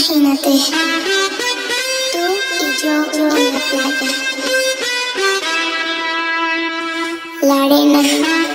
Imagínate, tú y yo, yo en la playa. La arena, el mar,